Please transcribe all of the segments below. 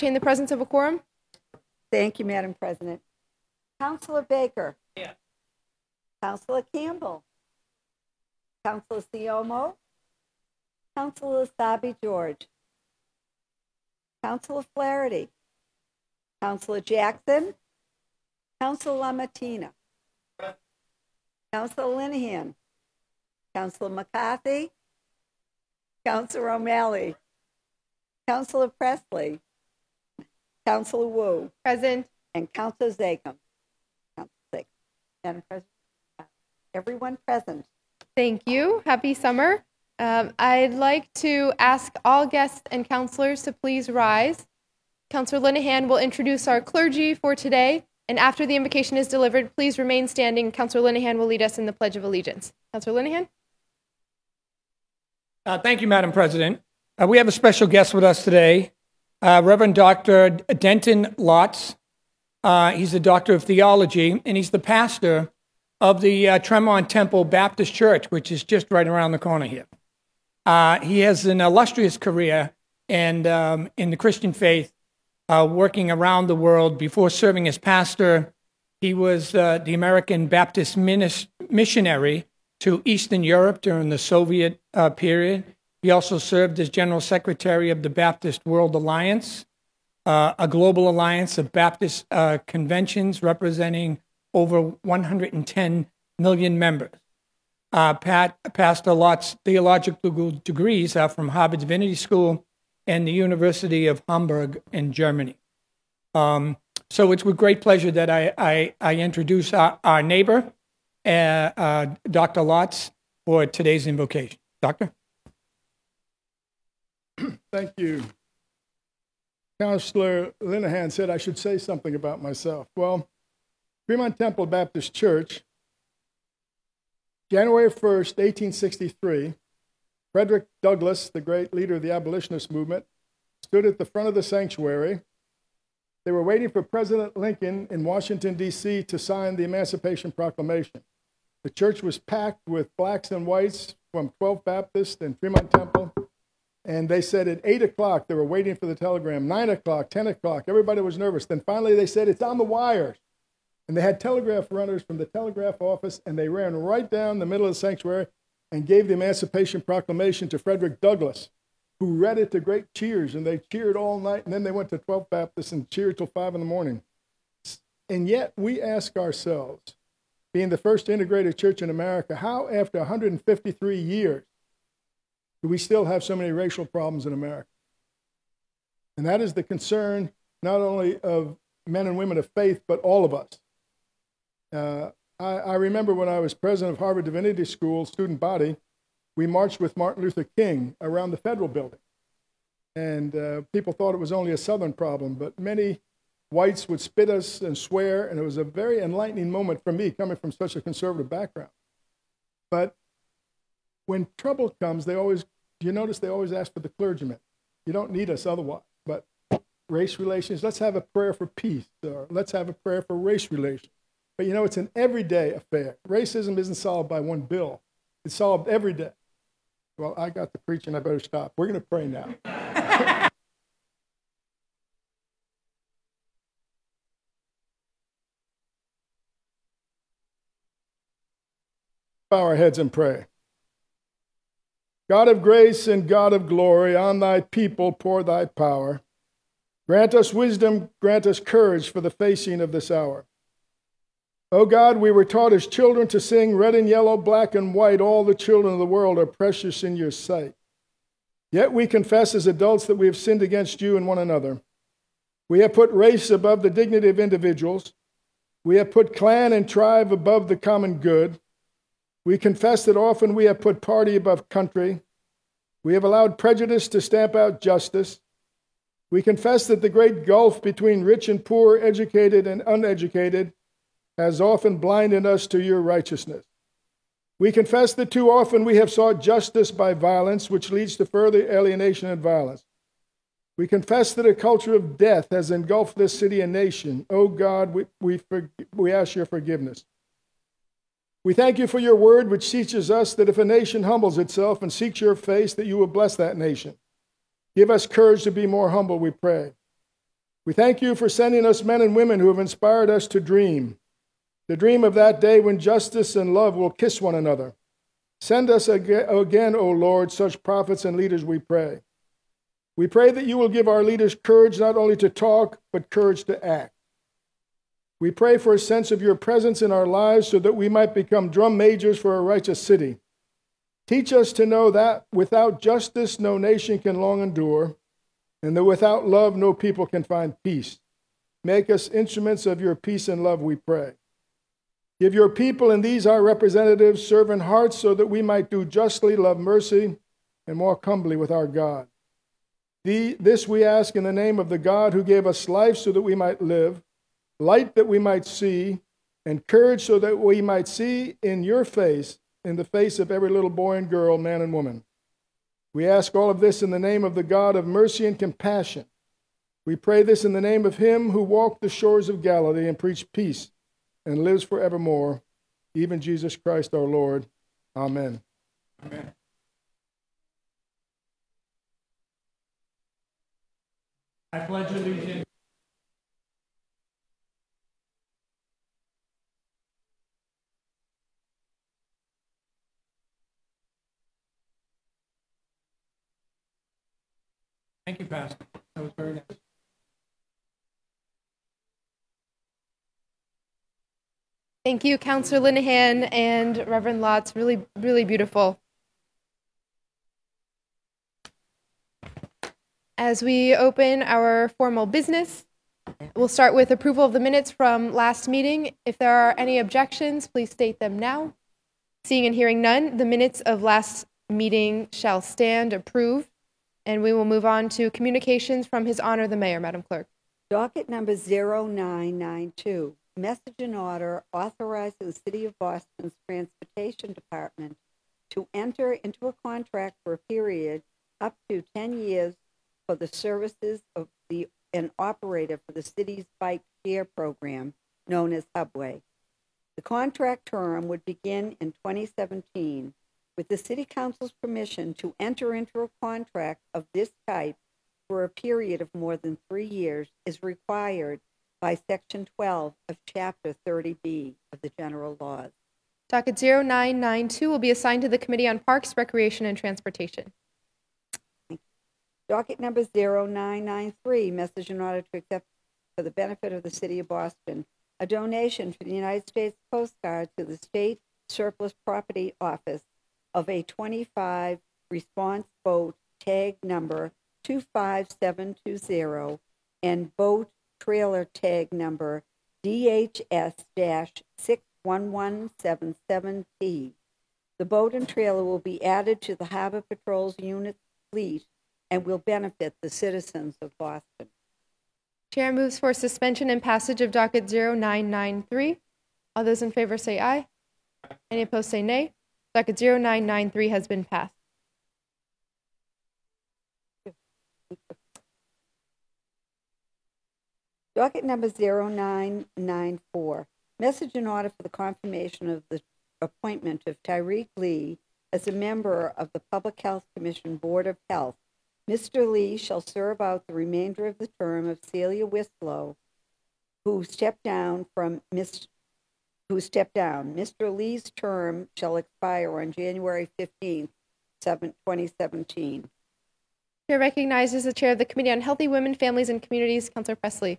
ascertain the presence of a quorum? Thank you, Madam President. Counselor Baker. Here. Counselor Campbell. Counselor Ciommo. Counselor Essaibi George. Counselor Flaherty. Counselor Jackson. Counselor LaMattina. Counselor Linehan. Counselor McCarthy. Counselor O'Malley. Counselor Pressley. Counselor Wu. Present. And Counselor Zakim. Counselor Zakim. Madam President, everyone present. Thank you. Happy summer. Um, I'd like to ask all guests and counselors to please rise. Counselor Linehan will introduce our clergy for today, and after the invocation is delivered, please remain standing. Counselor Linehan will lead us in the Pledge of Allegiance. Counselor Linehan? Uh, thank you, Madam President. Uh, we have a special guest with us today, uh, Reverend Dr. Denton Lotz. Uh, he's a doctor of theology, and he's the pastor of the uh, Tremont Temple Baptist Church, which is just right around the corner here. Uh, he has an illustrious career and um, in the Christian faith, uh, working around the world. Before serving as pastor, he was uh, the American Baptist missionary to Eastern Europe during the Soviet period. He also served as general secretary of the Baptist World Alliance, uh, a global alliance of Baptist uh, conventions representing over 110 million members. Uh, Pat, Pastor Lotz's theological degrees are from Harvard Divinity School and the University of Hamburg in Germany. Um, so it's with great pleasure that I, I, I introduce our, our neighbor, uh, uh, Dr. Lotz, for today's invocation. Doctor? Thank you. Counselor Linehan said I should say something about myself. Well, Tremont Temple Baptist Church, January 1st, 1863, Frederick Douglass, the great leader of the abolitionist movement, stood at the front of the sanctuary. They were waiting for President Lincoln in Washington, D.C. to sign the Emancipation Proclamation. The church was packed with blacks and whites from 12 Baptist and Tremont Temple. And they said at 8 o'clock, they were waiting for the telegram. 9 o'clock, 10 o'clock, everybody was nervous. Then finally they said, It's on the wires. And they had telegraph runners from the telegraph office, and they ran right down the middle of the sanctuary and gave the Emancipation Proclamation to Frederick Douglass, who read it to great cheers. And they cheered all night, and then they went to 12 Baptist and cheered till 5 in the morning. And yet we ask ourselves, being the first integrated church in America, how after 153 years do we still have so many racial problems in America? And that is the concern not only of men and women of faith, but all of us. Uh, I, I, remember when I was president of Harvard Divinity School student body, we marched with Martin Luther King around the federal building. And uh, people thought it was only a Southern problem, but many whites would spit us and swear, and it was a very enlightening moment for me coming from such a conservative background. But when trouble comes, they always, do you notice they always ask for the clergyman. You don't need us otherwise. But race relations, let's have a prayer for peace, or let's have a prayer for race relations. But you know, it's an everyday affair. Racism isn't solved by one bill, it's solved every day. Well, I got the preaching, I better stop. We're going to pray now. Bow our heads and pray. God of grace and God of glory, on thy people pour thy power. Grant us wisdom, grant us courage for the facing of this hour. O God, we were taught as children to sing red and yellow, black and white, all the children of the world are precious in your sight. Yet we confess as adults that we have sinned against you and one another. We have put race above the dignity of individuals. We have put clan and tribe above the common good. We confess that often we have put party above country. We have allowed prejudice to stamp out justice. We confess that the great gulf between rich and poor, educated and uneducated, has often blinded us to your righteousness. We confess that too often we have sought justice by violence, which leads to further alienation and violence. We confess that a culture of death has engulfed this city and nation. Oh God, we, we, we ask your forgiveness. We thank you for your word, which teaches us that if a nation humbles itself and seeks your face, that you will bless that nation. Give us courage to be more humble, we pray. We thank you for sending us men and women who have inspired us to dream, the dream of that day when justice and love will kiss one another. Send us again, O Lord, such prophets and leaders, we pray. We pray that you will give our leaders courage not only to talk, but courage to act. We pray for a sense of your presence in our lives so that we might become drum majors for a righteous city. Teach us to know that without justice, no nation can long endure, and that without love, no people can find peace. Make us instruments of your peace and love, we pray. Give your people and these our representatives servant hearts so that we might do justly, love mercy, and walk humbly with our God. The, this we ask in the name of the God who gave us life so that we might live, light that we might see, and courage so that we might see in your face, in the face of every little boy and girl, man and woman. We ask all of this in the name of the God of mercy and compassion. We pray this in the name of him who walked the shores of Galilee and preached peace and lives forevermore, even Jesus Christ our Lord. Amen. Amen. I pledge allegiance. Thank you, Pastor. That was very nice. Thank you, Councillor Linehan and Reverend Lotz. Really, really beautiful. As we open our formal business, we'll start with approval of the minutes from last meeting. If there are any objections, please state them now. Seeing and hearing none, the minutes of last meeting shall stand approved. And we will move on to communications from His Honor the Mayor, Madam Clerk. Docket number 0992, message in order authorizing the City of Boston's Transportation Department to enter into a contract for a period up to 10 years for the services of the an operator for the city's bike share program known as Hubway. The contract term would begin in 2017 with the City Council's permission to enter into a contract of this type for a period of more than three years is required by Section 12 of Chapter 30B of the General Laws. Docket 0992 will be assigned to the Committee on Parks, Recreation, and Transportation. Docket number 0993, message in order to accept for the benefit of the City of Boston, a donation from the United States Coast Guard to the State Surplus Property Office of a 25 response boat tag number 25720 and boat trailer tag number DHS-61177T. The boat and trailer will be added to the Harbor Patrol's unit fleet and will benefit the citizens of Boston. Chair moves for suspension and passage of docket 0993. All those in favor say aye. Any opposed say nay. Docket 0993 has been passed. Docket number 0994. Message in order for the confirmation of the appointment of Tyrek Lee as a member of the Public Health Commission Board of Health Mr. Lee shall serve out the remainder of the term of Celia Wcislo, who stepped down from Miss who stepped down. Mr. Lee's term shall expire on January 15th, 2017. Chair recognizes the chair of the Committee on Healthy Women, Families, and Communities, Councillor Pressley.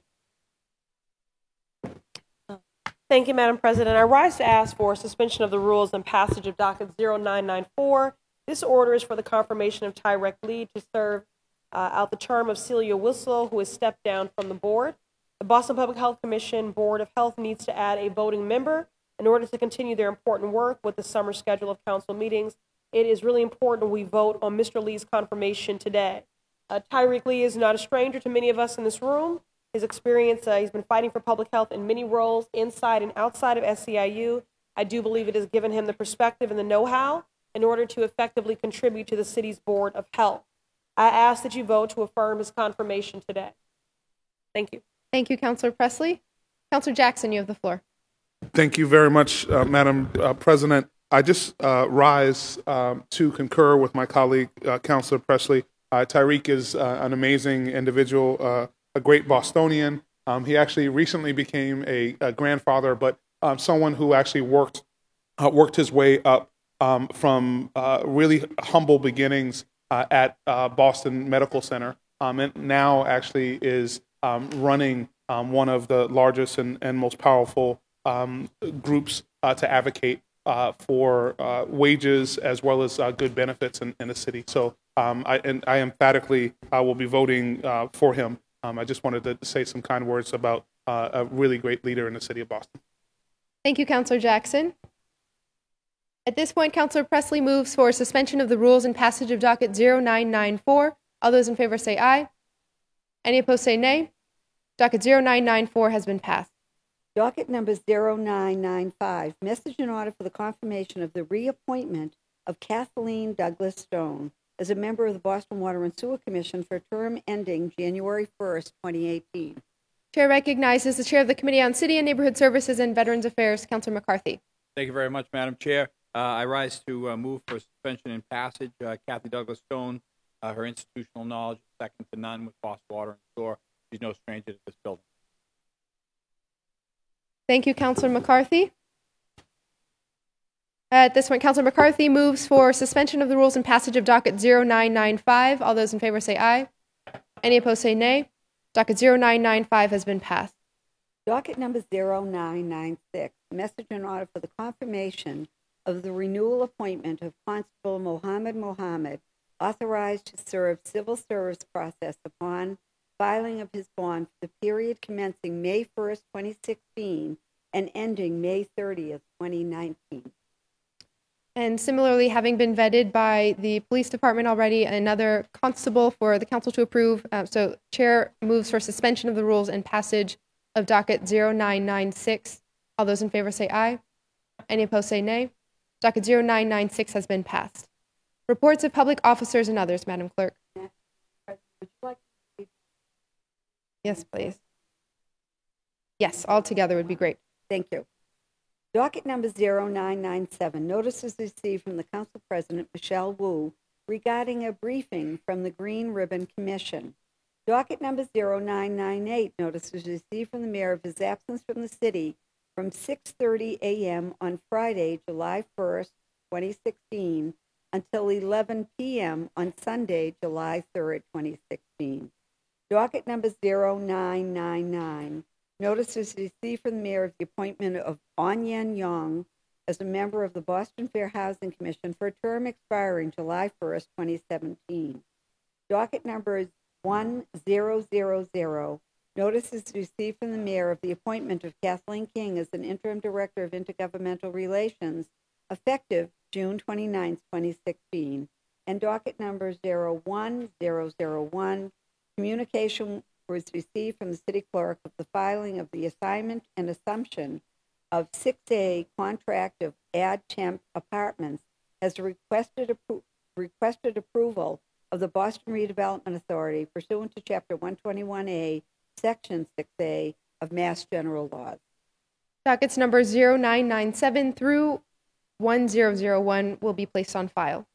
Thank you, Madam President. I rise to ask for suspension of the rules and passage of docket 0994 this order is for the confirmation of Tyrek Lee to serve uh, out the term of Celia Wcislo, who has stepped down from the board. The Boston Public Health Commission Board of Health needs to add a voting member in order to continue their important work with the summer schedule of council meetings. It is really important we vote on Mr. Lee's confirmation today. Uh, Tyrek Lee is not a stranger to many of us in this room. His experience, uh, he's been fighting for public health in many roles inside and outside of SEIU. I do believe it has given him the perspective and the know how in order to effectively contribute to the city's Board of Health. I ask that you vote to affirm his confirmation today. Thank you. Thank you, Councillor Pressley. Councillor Jackson, you have the floor. Thank you very much, uh, Madam uh, President. I just uh, rise um, to concur with my colleague, uh, Councillor Pressley. Uh, Tyrek is uh, an amazing individual a great Bostonian. Um, he actually recently became a, a grandfather, but um, someone who actually worked uh, worked his way up um, from uh, really humble beginnings uh, at uh, Boston Medical Center, um, and now actually is um, running um, one of the largest and, and most powerful um, groups uh, to advocate uh, for uh, wages as well as uh, good benefits in, in the city. So um, I, and I emphatically uh, will be voting uh, for him. Um, I just wanted to say some kind words about a really great leader in the city of Boston. Thank you, Counselor Jackson. At this point, Counselor Pressley moves for suspension of the rules and passage of docket 0994. All those in favor say aye. Any opposed say nay. Docket 0994 has been passed. Docket number 0995, message in order for the confirmation of the reappointment of Kathleen Douglas Stone as a member of the Boston Water and Sewer Commission for a term ending January 1st, 2018. Chair recognizes the Chair of the Committee on City and Neighborhood Services and Veterans Affairs, Counselor McCarthy. Thank you very much, Madam Chair. Uh, I rise to uh, move for suspension and passage. Uh, Kathy Douglas Stone, uh, her institutional knowledge is second to none with Boston Water and Sewer. She's no stranger to this building. Thank you, Counselor McCarthy. At this point, Counselor McCarthy moves for suspension of the rules and passage of docket 0995. All those in favor say aye. Any opposed say nay. Docket 0995 has been passed. Docket number 0996, message in order for the confirmation of the renewal appointment of Constable Mohammed Mohammed, authorized to serve civil service process upon filing of his bond for the period commencing May 1st, 2016 and ending May 30th, 2019. And similarly, having been vetted by the police department already, another constable for the council to approve. Uh, so, chair moves for suspension of the rules and passage of docket 0996. All those in favor say aye. Any opposed say nay. Docket 0996 has been passed. Reports of public officers and others, Madam Clerk. Yes, please. Yes, all together would be great. Thank you. Docket number 0997, notices received from the Council President, Michelle Wu, regarding a briefing from the Green Ribbon Commission. Docket number 0998, notices received from the mayor of his absence from the city from 6:30 a.m. on Friday, July 1st, 2016, until 11 p.m. on Sunday, July 3rd, 2016. Docket number 0999, notice is received from the mayor of the appointment of Onyen Yong as a member of the Boston Fair Housing Commission for a term expiring July 1st, 2017. Docket number is 1000, notice is received from the mayor of the appointment of Kathleen King as an interim director of intergovernmental relations effective June 29th, 2016. And docket number 01001, Communication was received from the city clerk of the filing of the assignment and assumption of 6A contract of Ad Temp Apartments as requested, appro- requested approval of the Boston Redevelopment Authority pursuant to Chapter 121A, Section 6A of Mass General Laws. Dockets number 0997 through 1001 will be placed on file.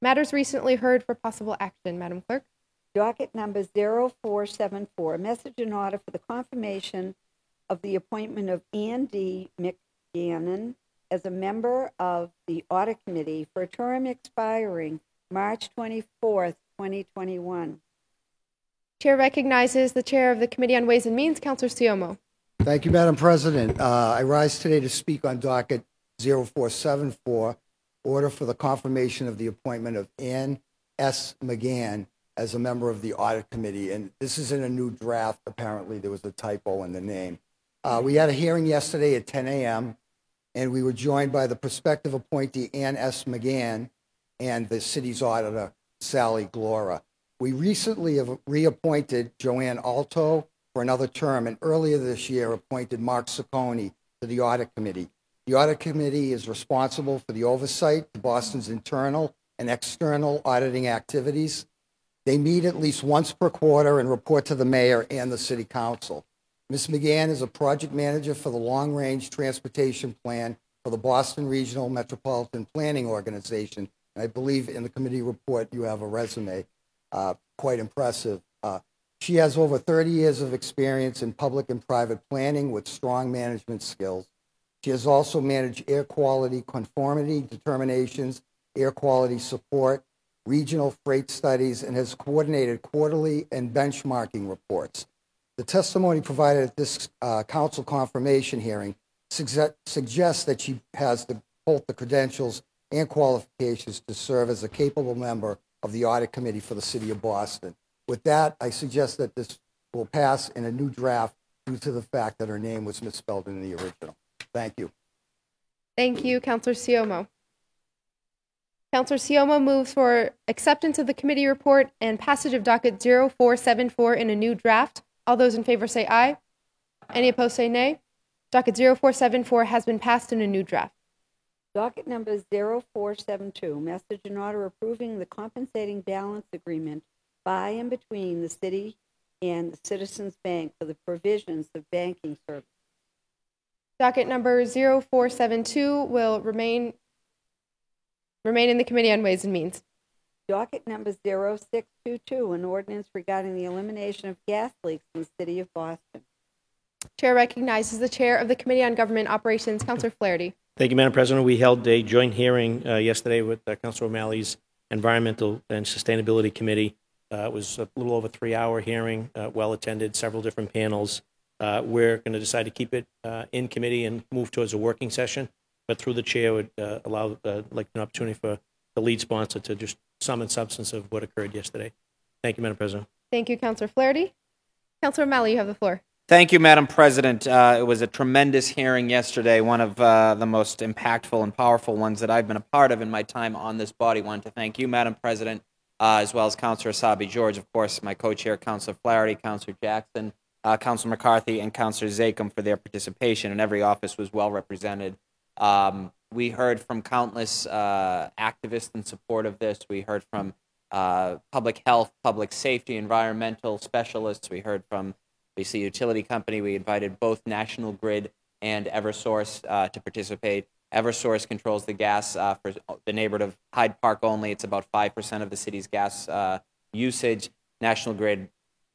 Matters recently heard for possible action, Madam Clerk. Docket number 0474, message in order for the confirmation of the appointment of Ann D. McGannon as a member of the Audit Committee for a term expiring March 24th, 2021. Chair recognizes the Chair of the Committee on Ways and Means, Counselor Ciommo. Thank you, Madam President. Uh, I rise today to speak on docket 0474, order for the confirmation of the appointment of Ann S. McGann as a member of the Audit Committee. And this is in a new draft. Apparently, there was a typo in the name. Uh, we had a hearing yesterday at 10 a.m., and we were joined by the prospective appointee Ann S. McGann and the city's auditor, Sally Glora. We recently have reappointed Joanne Alto for another term, and earlier this year appointed Mark Saccone to the Audit Committee. The Audit Committee is responsible for the oversight of Boston's internal and external auditing activities. They meet at least once per quarter and report to the mayor and the city council. Ms. McGann is a project manager for the Long Range Transportation Plan for the Boston Regional Metropolitan Planning Organization. And I believe in the committee report you have a resume, uh, quite impressive. Uh, She has over 30 years of experience in public and private planning with strong management skills. She has also managed air quality conformity determinations, air quality support, regional freight studies, and has coordinated quarterly and benchmarking reports. The testimony provided at this uh, council confirmation hearing suggests that she has the, both the credentials and qualifications to serve as a capable member of the audit committee for the city of Boston. With that, I suggest that this will pass in a new draft due to the fact that her name was misspelled in the original. Thank you. Thank you, Counselor Ciommo. Counselor Ciommo moves for acceptance of the committee report and passage of docket 0474 in a new draft. All those in favor say aye. Any opposed say nay. Docket 0474 has been passed in a new draft. Docket number 0472, message and order approving the compensating balance agreement by and between the city and the Citizens Bank for the provisions of banking services. Docket number 0472 will remain remain in the Committee on Ways and Means. Docket number 0622, an ordinance regarding the elimination of gas leaks in the city of Boston. Chair recognizes the Chair of the Committee on Government Operations, Councilor Flaherty. Thank you, Madam President. We held a joint hearing uh, yesterday with uh, Councilor O'Malley's Environmental and Sustainability Committee. Uh, It was a little over three-hour hearing, uh, well-attended, several different panels. Uh, We're going to decide to keep it uh, in committee and move towards a working session, but through the chair would uh, allow, uh, like an opportunity for the lead sponsor to just sum and substance of what occurred yesterday. Thank you, Madam President. Thank you, Counselor Flaherty. Counselor O'Malley, you have the floor. Thank you, Madam President. Uh, it was a tremendous hearing yesterday, one of uh, the most impactful and powerful ones that I've been a part of in my time on this body. Wanted to thank you, Madam President, uh, as well as Councilor Essaibi George, of course, my co-chair, Councilor Flaherty, Councilor Jackson, uh, Councilor McCarthy, and Councilor Zakim for their participation, and every office was well represented. Um, we heard from countless uh, activists in support of this. We heard from uh, public health, public safety, environmental specialists. We heard from BC Utility Company. We invited both National Grid and Eversource uh, to participate. Eversource controls the gas uh, for the neighborhood of Hyde Park only. It's about 5% of the city's gas uh, usage. National Grid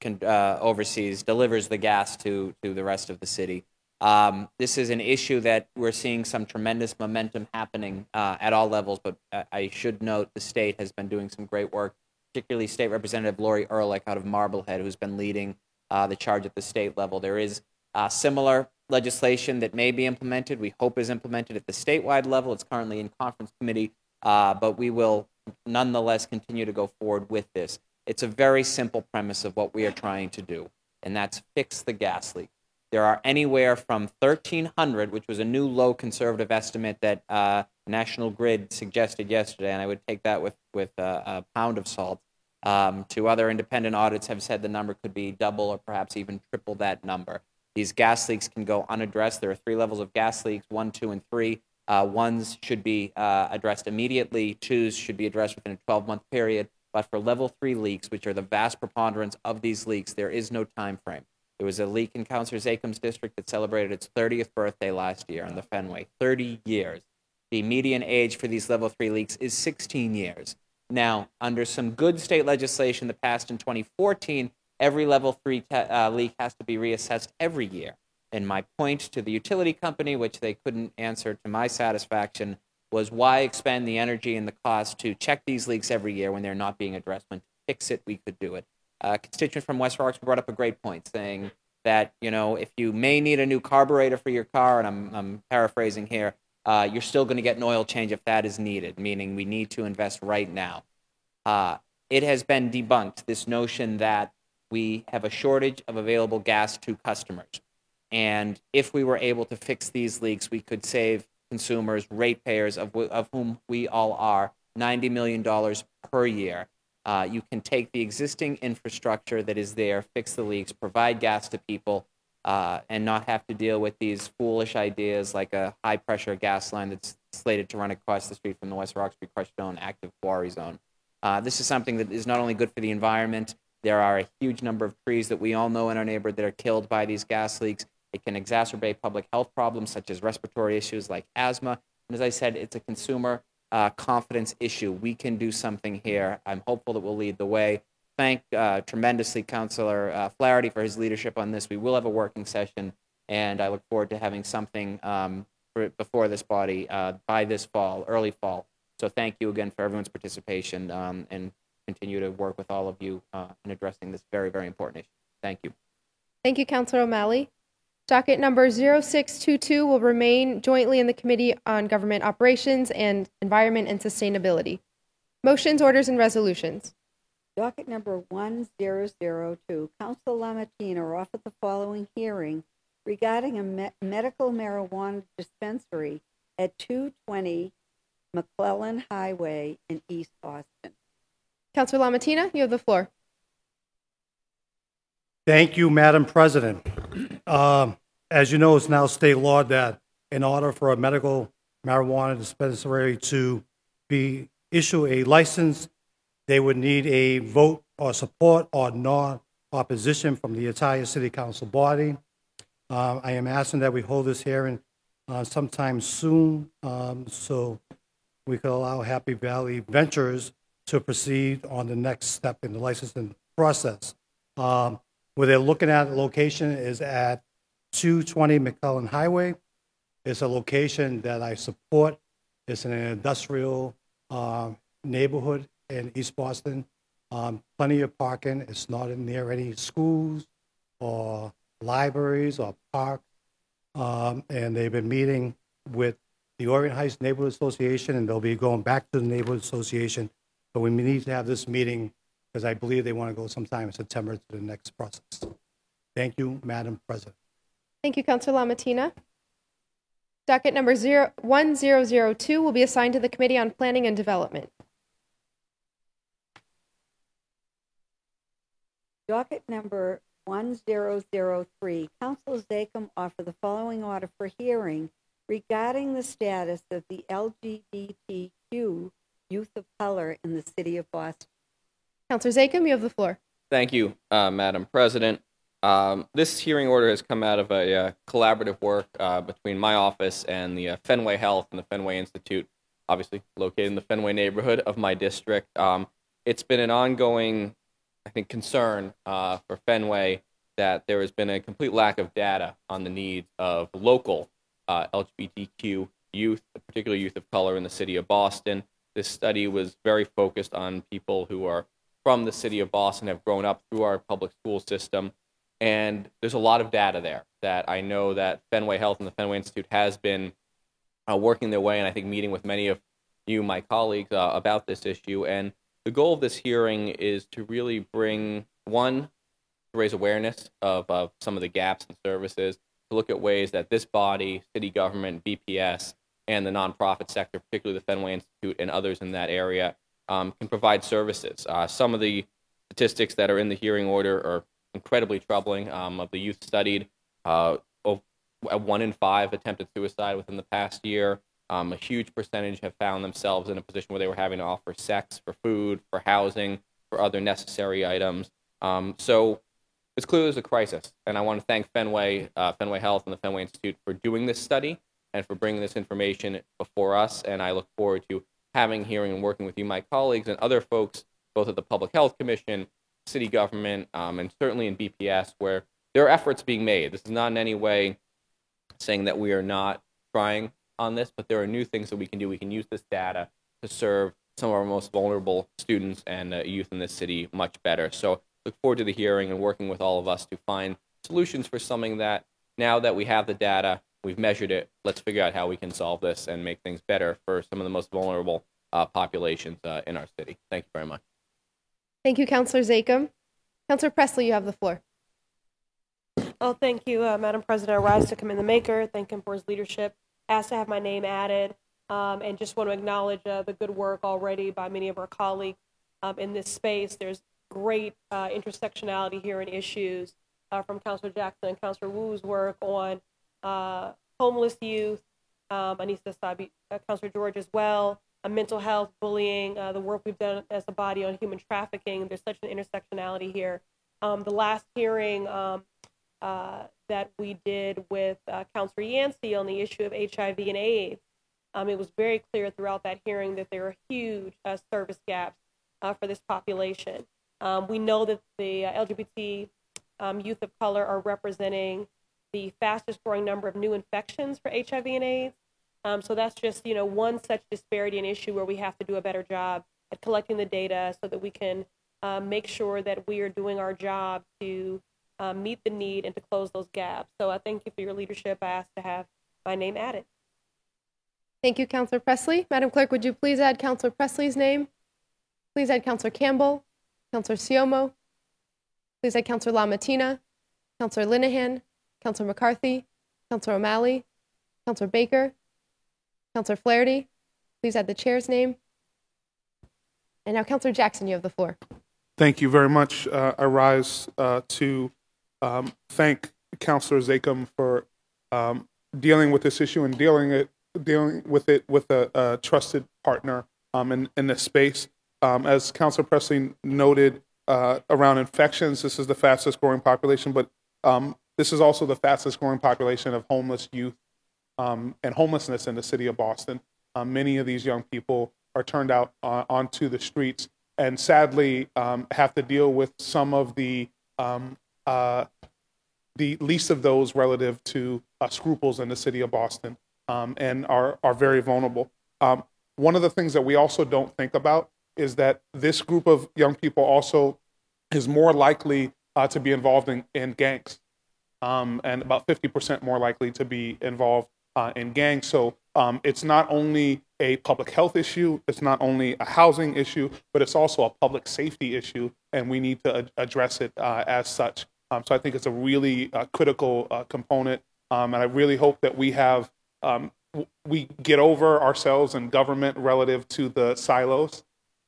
uh, oversees, delivers the gas to, to the rest of the city. Um, this is an issue that we're seeing some tremendous momentum happening uh, at all levels, but I should note the state has been doing some great work, particularly State Representative Lori Ehrlich out of Marblehead, who's been leading uh, the charge at the state level. There is uh, similar legislation that may be implemented. We hope is implemented at the statewide level. It's currently in conference committee, uh, but we will nonetheless continue to go forward with this. It's a very simple premise of what we are trying to do, and that's fix the gas leak. There are anywhere from 1,300, which was a new low conservative estimate that uh, National Grid suggested yesterday, and I would take that with, with uh, a pound of salt, um, to other independent audits have said the number could be double or perhaps even triple that number. These gas leaks can go unaddressed. There are three levels of gas leaks one, two, and three. Uh, ones should be uh, addressed immediately, twos should be addressed within a 12 month period. But for level three leaks, which are the vast preponderance of these leaks, there is no time frame. There was a leak in Councillor Zakim's district that celebrated its 30th birthday last year on the Fenway. 30 years. The median age for these level three leaks is 16 years. Now, under some good state legislation that passed in 2014, every level three uh, leak has to be reassessed every year. And my point to the utility company, which they couldn't answer to my satisfaction, was why expend the energy and the cost to check these leaks every year when they're not being addressed? When to fix it, we could do it. Uh, a constituent from West Roxbury brought up a great point, saying that you know if you may need a new carburetor for your car, and I'm, I'm paraphrasing here, uh, you're still going to get an oil change if that is needed, meaning we need to invest right now. Uh, it has been debunked, this notion that we have a shortage of available gas to customers. And if we were able to fix these leaks, we could save consumers, ratepayers, of, of whom we all are, $90 million per year. Uh, you can take the existing infrastructure that is there, fix the leaks, provide gas to people, uh, and not have to deal with these foolish ideas like a high pressure gas line that's slated to run across the street from the West Roxbury Crush Zone active quarry zone. Uh, this is something that is not only good for the environment, there are a huge number of trees that we all know in our neighborhood that are killed by these gas leaks. It can exacerbate public health problems such as respiratory issues like asthma. And as I said, it's a consumer uh, confidence issue. We can do something here. I'm hopeful that we'll lead the way. thank uh, tremendously Councilor uh, Flaherty for his leadership on this. We will have a working session, and I look forward to having something um, for, before this body uh, by this fall, early fall. So thank you again for everyone's participation um, and continue to work with all of you uh, in addressing this very, very important issue. Thank you. Thank you, Councilor O'Malley. Docket number 0622 will remain jointly in the Committee on Government Operations and Environment and Sustainability. Motions, orders, and resolutions. Docket number 1002, Council LaMattina offered the following hearing regarding a me- medical marijuana dispensary at 220 McClellan Highway in East Austin. Councilor LaMattina, you have the floor. Thank you, Madam President. Um, As you know, it's now state law that in order for a medical marijuana dispensary to be, issue a license, they would need a vote or support or non-opposition from the entire city council body. Uh, I am asking that we hold this hearing uh, sometime soon, um, so we could allow Happy Valley Ventures to proceed on the next step in the licensing process. Um, Where they're looking at location is at 220 McClellan Highway. It's a location that I support. It's an industrial uh, neighborhood in East Boston. Um, Plenty of parking. It's not in near any schools or libraries or parks. Um, And they've been meeting with the Orient Heights Neighborhood Association, and they'll be going back to the Neighborhood Association. But we need to have this meeting because I believe they want to go sometime in September to the next process. Thank you, Madam President. Thank you, Councilor LaMattina. Docket number 0- 1002 will be assigned to the Committee on Planning and Development. Docket number 1003, Council Zakim offered the following order for hearing regarding the status of the LGBTQ youth of color in the city of Boston. Councilor Zakim, you have the floor. Thank you, uh, Madam President. Um, this hearing order has come out of a uh, collaborative work uh, between my office and the uh, Fenway Health and the Fenway Institute, obviously located in the Fenway neighborhood of my district. Um, it's been an ongoing, I think, concern uh, for Fenway that there has been a complete lack of data on the needs of local uh, LGBTQ youth, particularly youth of color in the city of Boston. This study was very focused on people who are from the city of Boston, have grown up through our public school system, and there's a lot of data there that I know that Fenway Health and the Fenway Institute has been uh, working their way, and I think meeting with many of you, my colleagues, uh, about this issue. And the goal of this hearing is to really bring one, to raise awareness of, of some of the gaps in services, to look at ways that this body, city government, BPS, and the nonprofit sector, particularly the Fenway Institute and others in that area, um, can provide services. Uh, some of the statistics that are in the hearing order are incredibly troubling. Um, of the youth studied, uh, one in five attempted suicide within the past year. Um, a huge percentage have found themselves in a position where they were having to offer sex for food, for housing, for other necessary items. Um, so it's clear there's a crisis, and I want to thank Fenway, uh, Fenway Health, and the Fenway Institute for doing this study and for bringing this information before us. And I look forward to having hearing and working with you, my colleagues, and other folks, both at the Public Health Commission, city government, um, and certainly in BPS, where there are efforts being made. This is not in any way saying that we are not trying on this, but there are new things that we can do. We can use this data to serve some of our most vulnerable students and uh, youth in this city much better. So look forward to the hearing and working with all of us to find solutions for something that now that we have the data, we've measured it, let's figure out how we can solve this and make things better for some of the most vulnerable uh, populations uh, in our city. Thank you very much. Thank you, Councilor Zakim. Councilor Pressley, you have the floor. Oh, thank you, uh, Madam President. I rise to commend the maker, thank him for his leadership, asked to have my name added, um, and just want to acknowledge uh, the good work already by many of our colleagues um, in this space. There's great uh, intersectionality here in issues uh, from Councilor Jackson and Councilor Wu's work on uh, homeless youth, um, Anissa Sabi, uh, Councilor George as well, uh, mental health, bullying, uh, the work we've done as a body on human trafficking. There's such an intersectionality here. Um, the last hearing um, uh, that we did with uh, Councilor Yancey on the issue of HIV and AIDS, um, it was very clear throughout that hearing that there are huge uh, service gaps uh, for this population. Um, we know that the uh, LGBT um, youth of color are representing the fastest growing number of new infections for HIV and AIDS. Um, so that's just you know one such disparity and issue where we have to do a better job at collecting the data so that we can uh, make sure that we are doing our job to uh, meet the need and to close those gaps. So I thank you for your leadership. I asked to have my name added. Thank you, Councillor Pressley. Madam Clerk, would you please add Councillor Pressley's name? Please add Councillor Campbell, Councillor Ciommo. Please add Councillor LaMattina, Councillor Linehan, Councillor McCarthy, Councillor O'Malley, Councillor Baker, Councillor Flaherty. Please add the chair's name. And now, Councillor Jackson, you have the floor. Thank you very much. Uh, I rise uh, to um, thank Councillor Zakim for um, dealing with this issue and dealing it dealing with it with a, a trusted partner um, in, in this space. Um, as Councillor Pressley noted uh, around infections, this is the fastest growing population, but um, this is also the fastest growing population of homeless youth um, and homelessness in the city of Boston. Um, many of these young people are turned out uh, onto the streets and sadly um, have to deal with some of the uh, the least of those relative to uh, scruples in the city of Boston um, and are, are very vulnerable. Um, one of the things that we also don't think about is that this group of young people also is more likely uh, to be involved in, in gangs um, and about 50% more likely to be involved uh, in gangs. So um, it's not only a public health issue, it's not only a housing issue, but it's also a public safety issue, and we need to ad- address it uh, as such. Um, so I think it's a really uh, critical uh, component, um, and I really hope that we have um, we get over ourselves and government relative to the silos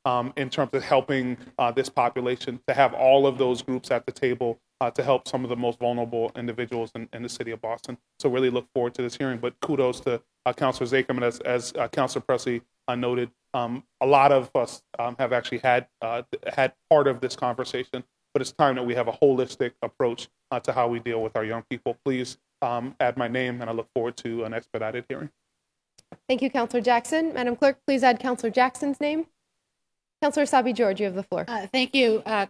um, in terms of helping uh, this population to have all of those groups at the table uh, to help some of the most vulnerable individuals in, in, the city of Boston. So really look forward to this hearing. But kudos to uh, Councillor Zakim, and as, as uh, Councillor Pressley uh, noted, um, a lot of us um, have actually had uh, had part of this conversation. But it's time that we have a holistic approach uh, to how we deal with our young people. Please um, add my name, and I look forward to an expedited hearing. Thank you, Councillor Jackson. Madam Clerk, please add Councillor Jackson's name. Councillor Essaibi George, you have the floor. Uh, thank you, uh,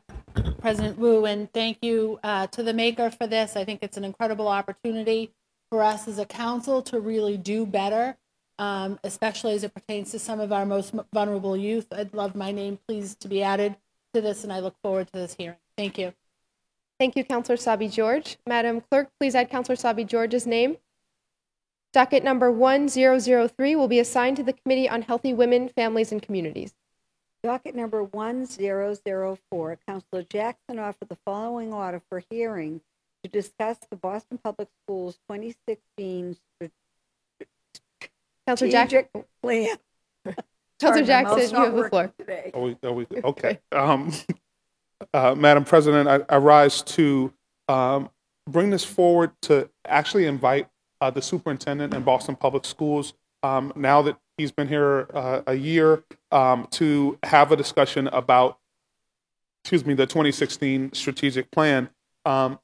President Wu, and thank you uh, to the maker for this. I think it's an incredible opportunity for us as a council to really do better, um, especially as it pertains to some of our most vulnerable youth. I'd love my name, please, to be added to this, and I look forward to this hearing. Thank you. Thank you, Councillor Essaibi George. Madam Clerk, please add Councillor Essaibi George's name. Docket number 1003 will be assigned to the Committee on Healthy Women, Families, and Communities. Docket number 1004, Councilor Jackson offered the following order for hearing to discuss the Boston Public Schools 2016 Councilor Jackson. plan. Councilor Jackson, you have the floor. Are we, are we, okay. Um, uh, Madam President, I, I rise to um, bring this forward to actually invite uh, the superintendent in Boston Public Schools, um, now that he's been here uh, a year, um, to have a discussion about, excuse me, the 2016 strategic plan. Um,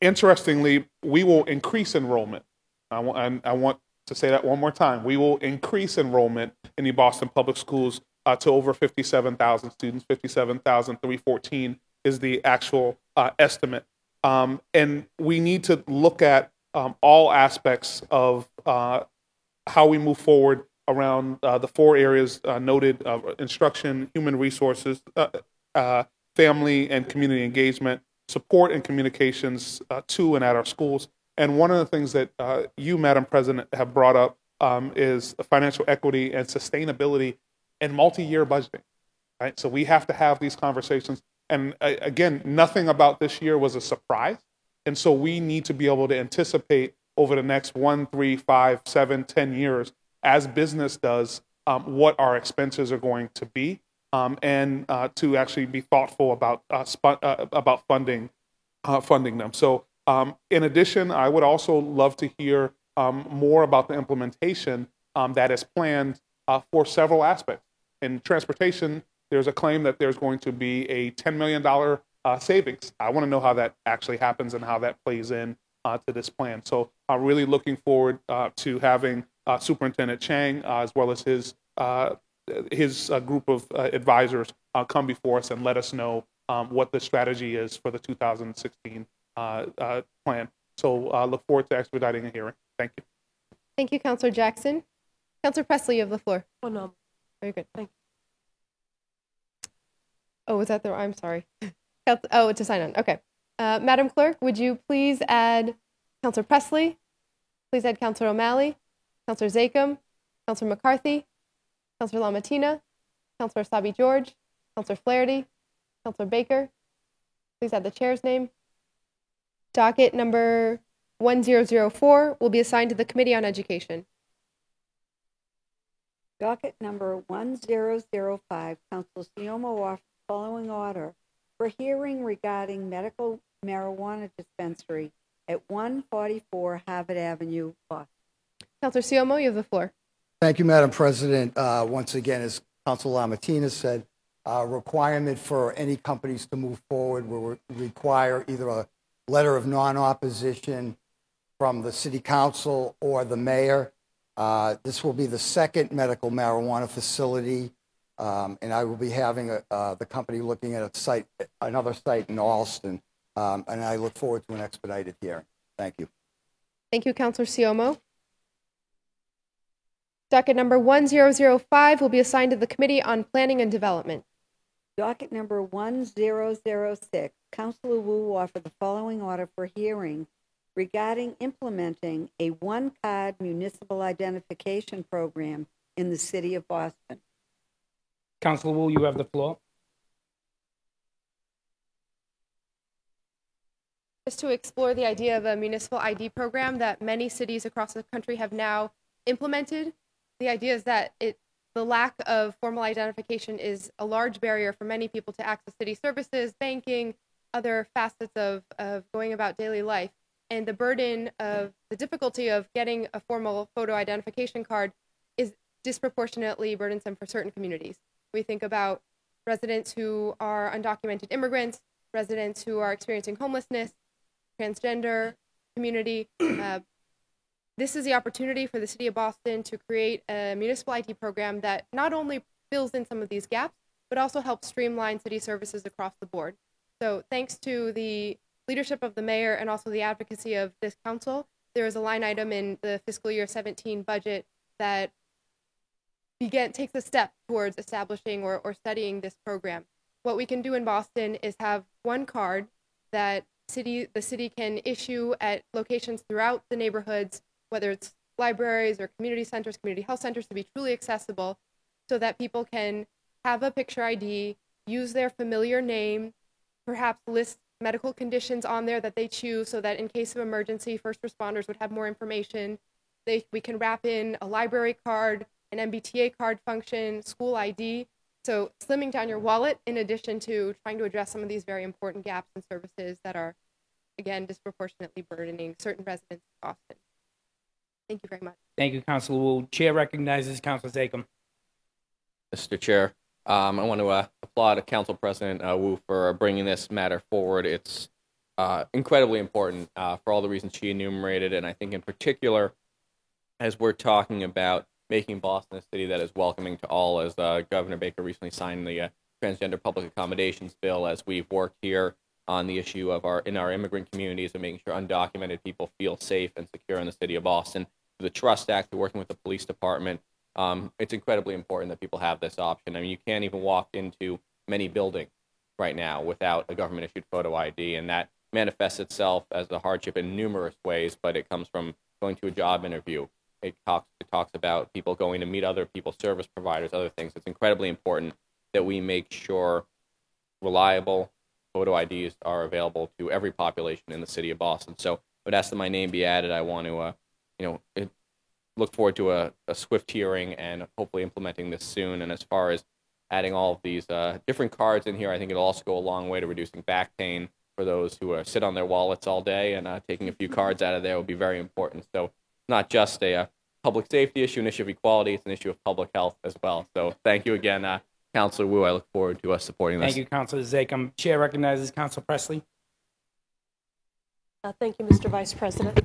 interestingly, we will increase enrollment. I want, I want to say that one more time. We will increase enrollment in the Boston Public Schools uh, to over 57,000 students. 57,314 is the actual uh, estimate. Um, and we need to look at um, all aspects of uh, how we move forward around uh, the four areas uh, noted instruction, human resources, uh, family and community engagement, support and communications to and at our schools. And one of the things that you, Madam President, have brought up um, is financial equity and sustainability and multi-year budgeting. Right, so we have to have these conversations. And uh, again, nothing about this year was a surprise, and so we need to be able to anticipate over the next one, three, five, seven, ten years, as business does, um, what our expenses are going to be, um, and uh, to actually be thoughtful about uh, uh, about funding uh, funding them. So, um, in addition, I would also love to hear um, more about the implementation um, that is planned uh, for several aspects in transportation, there's a claim that there's going to be a $10 million uh, savings. I want to know how that actually happens and how that plays in to this plan. So I'm really looking forward uh, to having uh, Superintendent Chang, uh, as well as his uh, his uh, group of uh, advisors uh, come before us and let us know um, what the strategy is for the 2016 uh, uh, plan. So uh, look forward to expediting a hearing. Thank you. Thank you, Counselor Jackson. Counselor Pressley, you have the floor. Oh, no. Very good. Thank you. Oh, was that the, I'm sorry. Couns- Oh, to sign on, okay. Uh, Madam Clerk, would you please add Counselor Pressley? Please add Counselor O'Malley, Counselor Zakim, Counselor McCarthy, Counselor LaMattina, Counselor Essaibi George, Counselor Flaherty, Counselor Baker. Please add the chair's name. Docket number 1004 will be assigned to the Committee on Education. Docket number 1005, Council Ciommo offers following order for hearing regarding medical marijuana dispensary at 144 Harvard Avenue, Boston. Counselor Ciommo, you have the floor. Thank you, Madam President. Uh, Once again, as Council LaMattina said, uh, requirement for any companies to move forward will re- require either a letter of non-opposition from the city council or the mayor. Uh, This will be the second medical marijuana facility, um, and I will be having a- uh, the company looking at a site, another site in Allston, Um, and I look forward to an expedited hearing. Thank you. Thank you, Counselor Ciommo. Docket number 1005 will be assigned to the Committee on Planning and Development. Docket number 1006, Councilor Wu offered the following order for hearing regarding implementing a one-card municipal identification program in the city of Boston. Councilor Wu, you have the floor. Just to explore the idea of a municipal ID program that many cities across the country have now implemented. The idea is that it, the lack of formal identification is a large barrier for many people to access city services, banking, other facets of, of going about daily life. And the burden of the difficulty of getting a formal photo identification card is disproportionately burdensome for certain communities. We think about residents who are undocumented immigrants, residents who are experiencing homelessness, transgender community. Uh, this is the opportunity for the city of Boston to create a municipal ID program that not only fills in some of these gaps, but also helps streamline city services across the board. So, thanks to the leadership of the mayor and also the advocacy of this council, there is a line item in the fiscal year 17 budget that begin takes a step towards establishing or, or studying this program. What we can do in Boston is have one card that city the city can issue at locations throughout the neighborhoods, whether it's libraries or community centers, community health centers, to be truly accessible, so that people can have a picture ID, use their familiar name, perhaps list medical conditions on there that they choose, so that in case of emergency, first responders would have more information. They we can wrap in a library card, an MBTA card function, school ID. So slimming down your wallet in addition to trying to address some of these very important gaps in services that are, again, disproportionately burdening certain residents of Boston. Thank you very much. Thank you, Councilor Wu. Chair recognizes Councilor Zakim. Mr. Chair. Um, I want to uh, applaud Council President uh, Wu for bringing this matter forward. It's uh, incredibly important uh, for all the reasons she enumerated, and I think in particular, as we're talking about making Boston a city that is welcoming to all, as uh, Governor Baker recently signed the uh, transgender public accommodations bill, as we've worked here on the issue of our in our immigrant communities and making sure undocumented people feel safe and secure in the city of Boston. The Trust Act, working with the police department, um, it's incredibly important that people have this option. I mean, you can't even walk into many buildings right now without a government issued photo ID, and that manifests itself as a hardship in numerous ways. But it comes from going to a job interview. It talks it talks about people going to meet other people, service providers, other things. It's incredibly important that we make sure reliable photo IDs are available to every population in the city of Boston. So, I would ask that my name be added. I want to, uh, you know, it, look forward to a, a swift hearing and hopefully implementing this soon. And as far as adding all of these uh, different cards in here, I think it'll also go a long way to reducing back pain for those who uh, sit on their wallets all day. And uh, taking a few cards out of there would be very important. So not just a, uh public safety issue, an issue of equality, it's an issue of public health as well. So thank you again, uh, Councilor Wu. I look forward to us supporting this. Thank you, Councilor Zakim. Chair recognizes Councilor Pressley. Uh, Thank you, Mr. Vice President.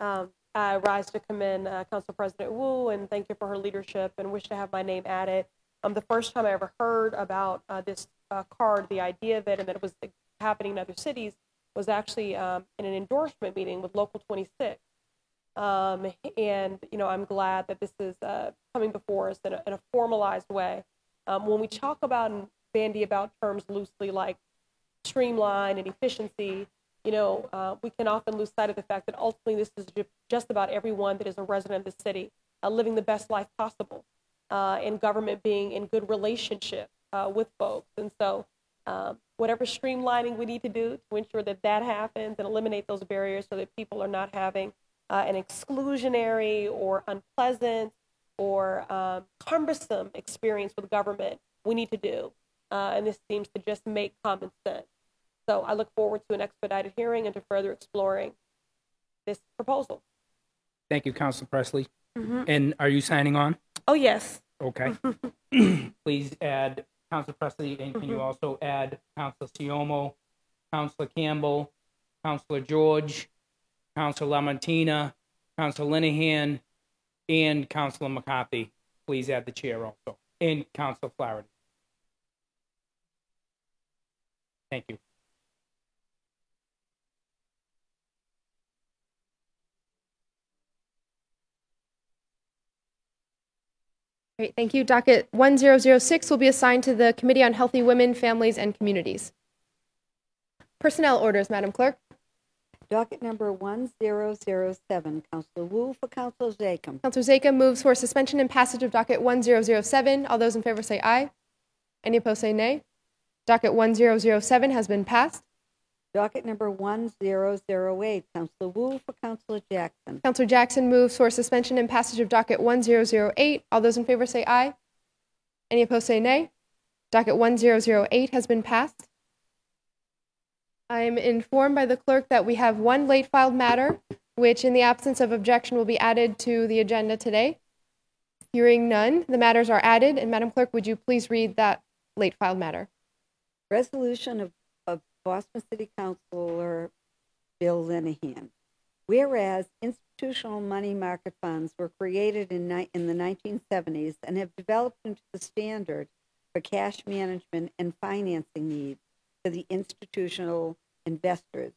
Um, I rise to commend uh, Council President Wu and thank you for her leadership and wish to have my name added Um, the first time I ever heard about uh, this uh, card, the idea of it, and that it was happening in other cities, was actually um, in an endorsement meeting with Local 26. Um, and you know, I'm glad that this is uh, coming before us in a, in a formalized way. Um, when we talk about and bandy about terms loosely like streamline and efficiency, you know, uh, we can often lose sight of the fact that ultimately this is just about everyone that is a resident of the city uh, living the best life possible, uh, and government being in good relationship uh, with folks. And so, um, whatever streamlining we need to do to ensure that that happens and eliminate those barriers so that people are not having uh, an exclusionary or unpleasant or um, cumbersome experience with government, we need to do. Uh, and this seems to just make common sense. So I look forward to an expedited hearing and to further exploring this proposal. Thank you, Council Pressley. Mhm. And are you signing on? Oh, yes. Okay. Please add Council Pressley, and can you Mhm. also add Council Ciommo, Councilor Campbell, Councilor George, Councilor LaMattina, Councilor Linehan, and Councilor McCarthy. Please add the chair also, and Councilor Flaherty. Thank you. Great, thank you. Docket 1006 will be assigned to the Committee on Healthy Women, Families, and Communities. Personnel orders, Madam Clerk. Docket number 1007, Councilor Wu for Councilor Zakim. Councilor Zakim moves for suspension and passage of docket 1007. All those in favor say aye. Any opposed say nay. Docket 1007 has been passed. Docket number 1008, Councilor Wu for Councilor Jackson. Councilor Jackson moves for suspension and passage of docket 1008. All those in favor say aye. Any opposed say nay. Docket 1008 has been passed. I'm informed by the clerk that we have one late filed matter, which in the absence of objection will be added to the agenda today. Hearing none, the matters are added, and Madam Clerk, would you please read that late filed matter? Resolution of, of Boston City Councilor Bill Linehan. Whereas institutional money market funds were created in, in the 1970s and have developed into the standard for cash management and financing needs the institutional investors.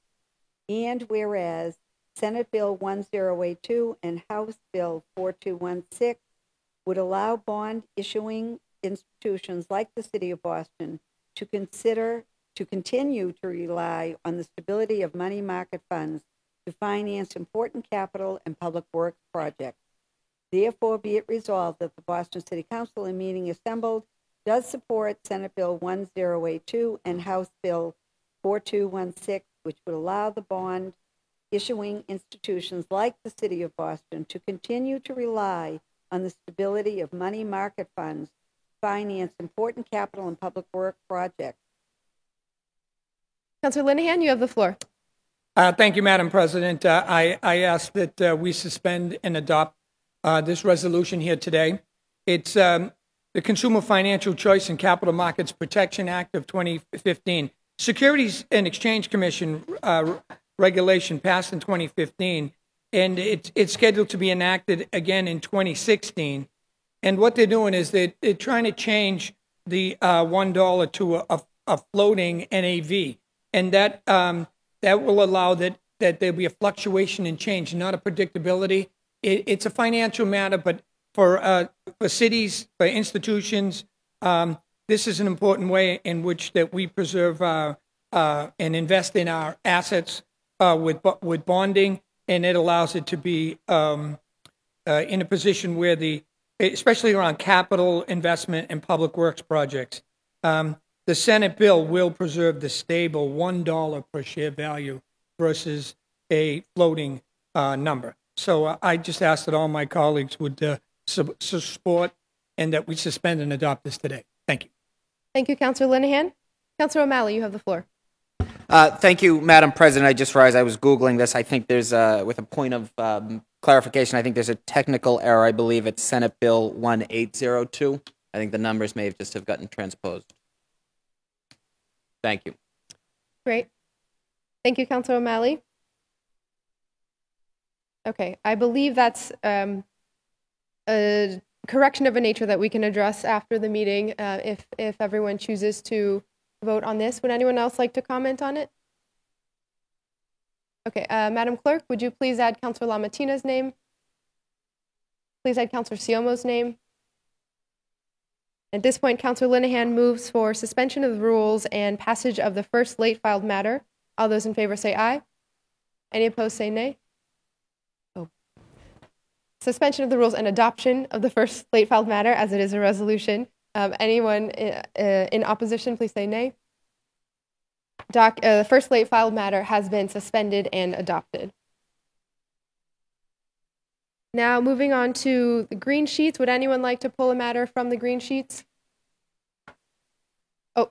And whereas Senate Bill 1082 and House Bill 4216 would allow bond issuing institutions like the City of Boston to consider to continue to rely on the stability of money market funds to finance important capital and public works projects. Therefore, be it resolved that the Boston City Council in meeting assembled does support Senate Bill 1082 and House Bill 4216, which would allow the bond issuing institutions like the City of Boston to continue to rely on the stability of money market funds to finance important capital and public work projects. Counselor Linehan, you have the floor. Uh, Thank you, Madam President. Uh, I, I ask that uh, we suspend and adopt uh, this resolution here today. It's um, the Consumer Financial Choice and Capital Markets Protection Act of 2015. Securities and Exchange Commission uh, regulation passed in 2015, and it's, it's scheduled to be enacted again in 2016. And what they're doing is they, they're trying to change the uh, $1 to a, a, floating NAV. And that, um, that will allow that, that there'll be a fluctuation in change, not a predictability. It, it's a financial matter, but for, uh, for cities, for institutions, um, this is an important way in which that we preserve uh, uh, and invest in our assets uh, with, with bonding, and it allows it to be um, uh, in a position where the, especially around capital investment and public works projects, um, the Senate bill will preserve the stable $1 per share value versus a floating uh, number. So I just ask that all my colleagues would su- support and that we suspend and adopt this today. Thank you. Thank you, Counselor Linehan. Counselor O'Malley, you have the floor. Uh, Thank you, Madam President. I just realized I was Googling this. I think there's, uh, with a point of um, clarification, I think there's a technical error. I believe it's Senate Bill 1802. I think the numbers may have just have gotten transposed. Thank you. Great. Thank you, Counselor O'Malley. Okay, I believe that's um, a correction of a nature that we can address after the meeting uh, if, if everyone chooses to vote on this. Would anyone else like to comment on it? Okay, uh, Madam Clerk, would you please add Councilor LaMattina's name? Please add Councilor Ciommo's name. At this point, Councilor Linehan moves for suspension of the rules and passage of the first late filed matter. All those in favor say aye. Any opposed say nay. Suspension of the rules and adoption of the first late filed matter as it is a resolution. Um, anyone uh, uh, in opposition, please say nay. Doc, uh, the first late filed matter has been suspended and adopted. Now, moving on to the green sheets. Would anyone like to pull a matter from the green sheets? Oh,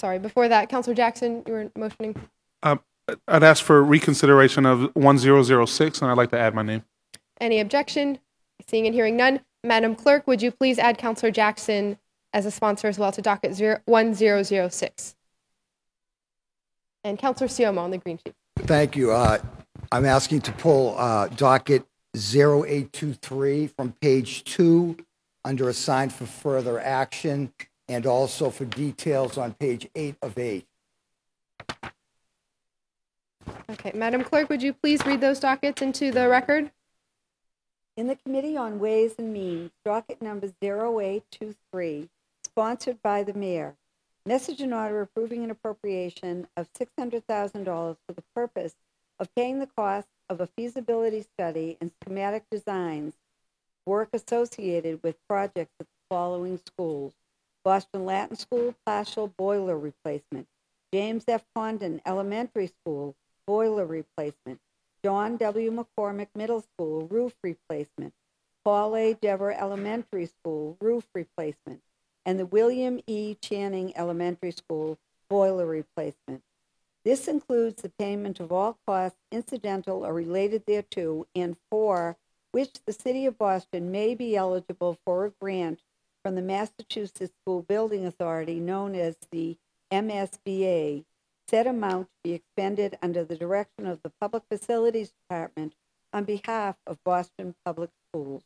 sorry. Before that, Councilor Jackson, you were motioning. Um, I'd ask for reconsideration of 1006, and I'd like to add my name. Any objection? Seeing and hearing none. Madam Clerk, would you please add Councilor Jackson as a sponsor as well to docket 0- 1006? And Councilor Ciommo on the green sheet. Thank you. Uh, I'm asking to pull uh, docket 0823 from page two under assigned for further action and also for details on page eight of eight. Okay, Madam Clerk, would you please read those dockets into the record? In the Committee on Ways and Means, docket number 0823, sponsored by the mayor, message and order approving an appropriation of $600,000 for the purpose of paying the cost of a feasibility study and schematic designs work associated with projects at the following schools. Boston Latin School partial boiler replacement. James F. Condon Elementary School boiler replacement. John W. McCormack Middle School roof replacement. Paul A. Dever Elementary School roof replacement. And the William E. Channing Elementary School boiler replacement. This includes the payment of all costs incidental or related thereto and for which the City of Boston may be eligible for a grant from the Massachusetts School Building Authority known as the MSBA. Said amount to be expended under the direction of the Public Facilities Department on behalf of Boston Public Schools.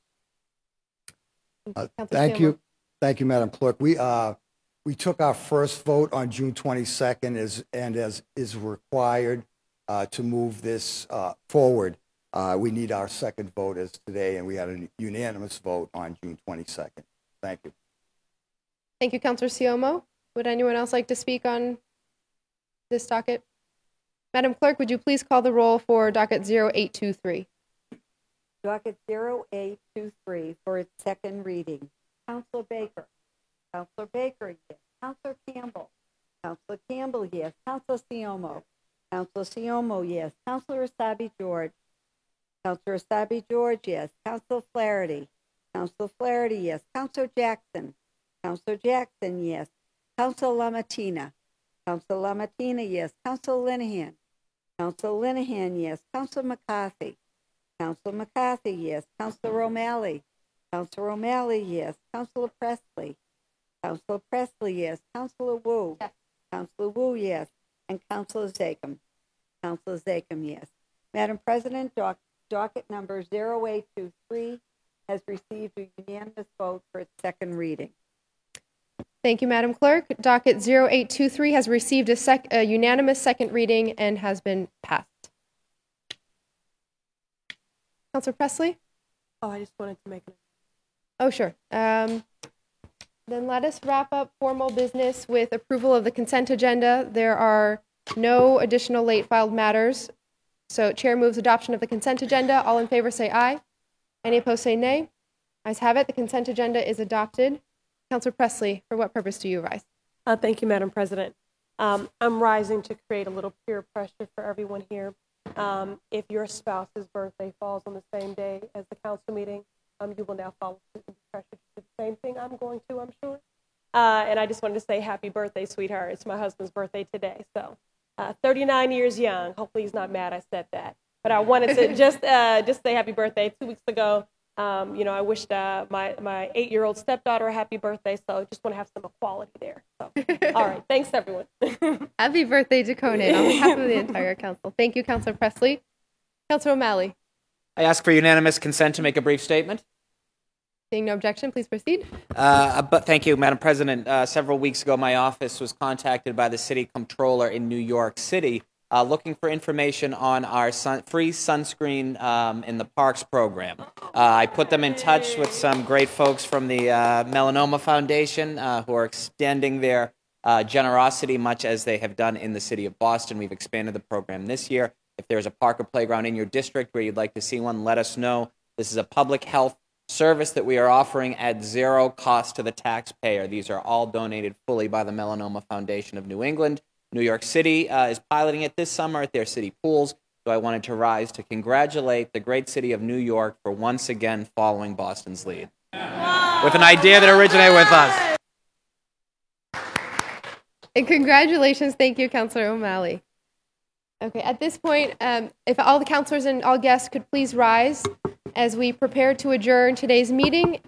Uh, Thank you. Thank you, Madam Clerk. We, uh, we took our first vote on June 22nd as, and as is required uh, to move this uh, forward, uh, we need our second vote as today, and we had a unanimous vote on June 22nd. Thank you. Thank you, Councilor Ciommo. Would anyone else like to speak on this docket? Madam Clerk, would you please call the roll for docket 0823? Docket 0823 for its second reading. Counselor Baker. Counselor Baker, yes. Counselor Campbell. Counselor Campbell, yes. Counselor Ciommo. Counselor Ciommo, yes. Counselor Essaibi George. Counselor Essaibi George, yes. Counselor Flaherty. Counselor Flaherty, yes. Counselor Jackson. Counselor Jackson, yes. Counselor LaMattina. Counselor LaMattina, yes. Council Linehan. Counselor Linehan, yes. Council McCarthy. Council McCarthy, yes. Council O'Malley. Counselor O'Malley, yes. Counselor Pressley. Council Pressley, yes. Counselor Wu. Counselor Wu, yes. And Counselor Zakim. Counselor Zakim, yes. Madam President, doc, docket number 0823 has received a unanimous vote for its second reading. Thank you, Madam Clerk. Docket 0823 has received a, sec- a unanimous second reading and has been passed. Councilor Pressley? Oh, I just wanted to make an Oh, sure. Um, then let us wrap up formal business with approval of the consent agenda. There are no additional late filed matters. So Chair moves adoption of the consent agenda. All in favor say aye. Any opposed say nay. Ayes have it. The consent agenda is adopted. Councilor Pressley, for what purpose do you rise? Uh, thank you, Madam President. Um, I'm rising to create a little peer pressure for everyone here. Um, if your spouse's birthday falls on the same day as the council meeting, um, you will now follow suit and be pressured to do the same thing I'm going to, I'm sure. Uh, and I just wanted to say happy birthday, sweetheart. It's my husband's birthday today. So, uh, 39 years young. Hopefully he's not mad I said that. But I wanted to just uh, just say happy birthday. Two weeks ago, um, you know, I wished uh, my my eight year old stepdaughter a happy birthday. So I just want to have some equality there. So, all right, thanks everyone. Happy birthday to Conan on behalf of the entire council. Thank you, Councilor Pressley. Councilor O'Malley. I ask for unanimous consent to make a brief statement. Seeing no objection, please proceed. Uh, but thank you, Madam President. Uh, several weeks ago, my office was contacted by the city comptroller in New York City uh, looking for information on our sun, free sunscreen um, in the parks program. Uh, I put them in touch with some great folks from the uh, Melanoma Foundation uh, who are extending their uh, generosity much as they have done in the city of Boston. We've expanded the program this year. If there's a park or playground in your district where you'd like to see one, let us know. This is a public health service that we are offering at zero cost to the taxpayer. These are all donated fully by the Melanoma Foundation of New England. New York City uh, is piloting it this summer at their city pools. So I wanted to rise to congratulate the great city of New York for once again following Boston's lead with an idea that originated with us. And congratulations. Thank you, Councilor O'Malley. Okay, at this point, um, if all the councilors and all guests could please rise as we prepare to adjourn today's meeting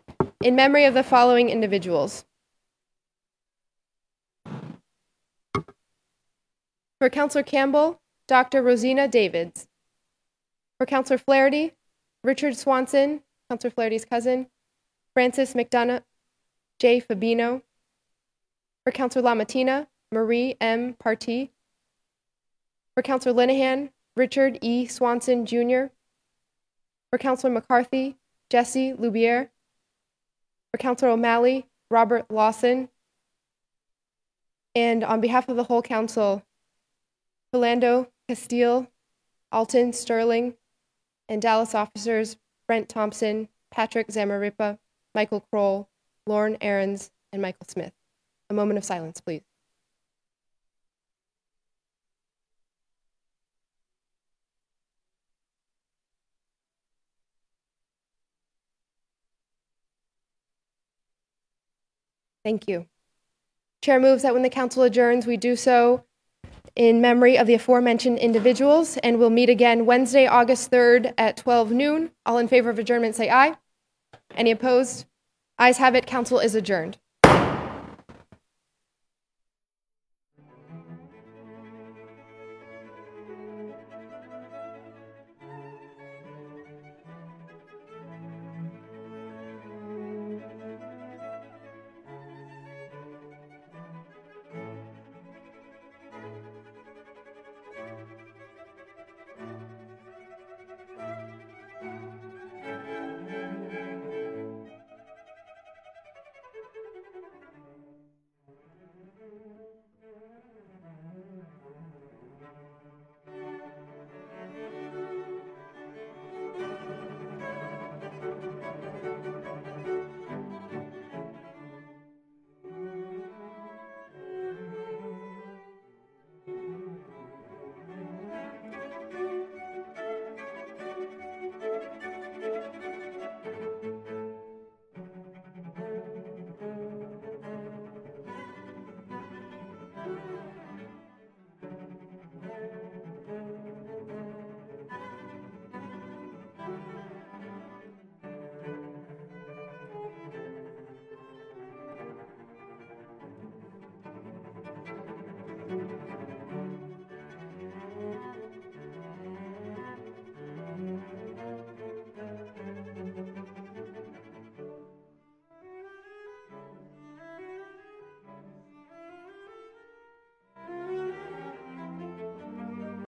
in memory of the following individuals. For Councilor Campbell, Dr. Rosina Davids. For Councilor Flaherty, Richard Swanson, Councilor Flaherty's cousin, Francis McDonough, J. Fabino. For Councilor LaMattina, Marie M. Partee. For Councilor Linehan, Richard E. Swanson Jr. For Councilor McCarthy, Jesse Lubier. For Councilor O'Malley, Robert Lawson. And on behalf of the whole council, Philando Castile, Alton Sterling, and Dallas officers Brent Thompson, Patrick Zamarripa, Michael Krol, Lorne Ahrens, and Michael Smith. A moment of silence, please. Thank you. Chair moves that when the council adjourns, we do so in memory of the aforementioned individuals, and we'll meet again Wednesday, August 3rd at 12 noon. All in favor of adjournment say aye. Any opposed? Ayes have it, council is adjourned.